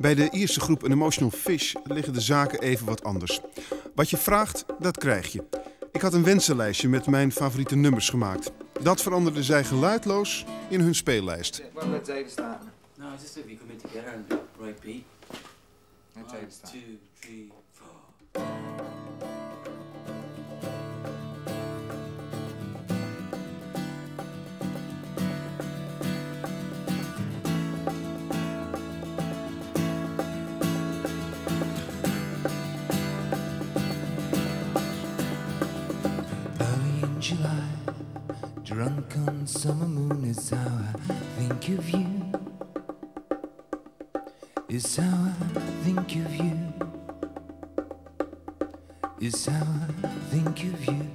Bij de eerste groep An Emotional Fish liggen de zaken even wat anders. Wat je vraagt, dat krijg je. Ik had een wensenlijstje met mijn favoriete nummers gemaakt. Dat veranderde zij geluidloos in hun speellijst. Waar werd even staan? No, just if you come in together and right beat. One, two, three, four. In July, drunk on summer moon is how I think of you. Is how I think of you. Is how I think of you.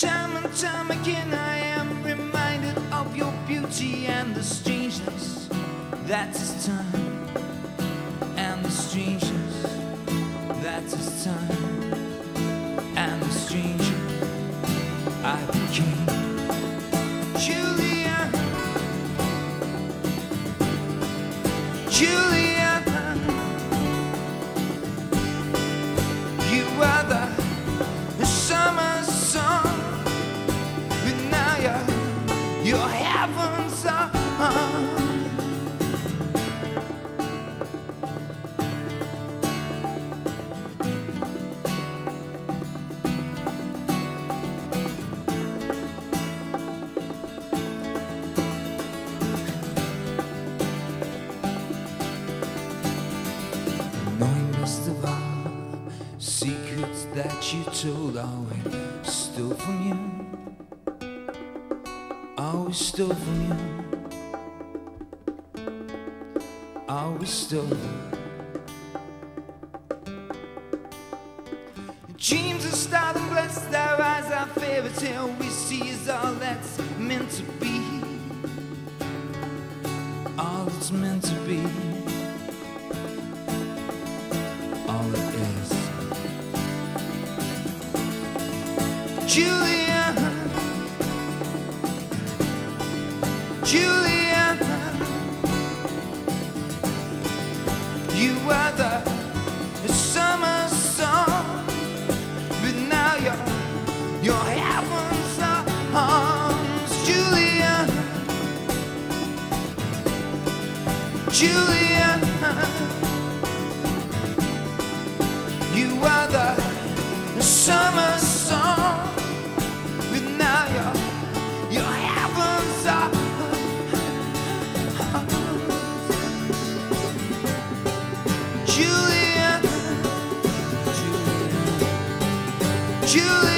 Time and time again, I am reminded of your beauty and the strangeness that is time and the strangeness that is time Julian, Julian, secrets that you told always stole from you. I always stole from you. I always stole Dreams are starred and blessed, our eyes our fairy tale. We see is all that's meant to be. All that's meant to be Julian, Julian, you are the, summer song, but now you're you're heaven's arms, Julian, Julian. You are the summer you